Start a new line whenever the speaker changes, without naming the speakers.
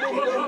Go.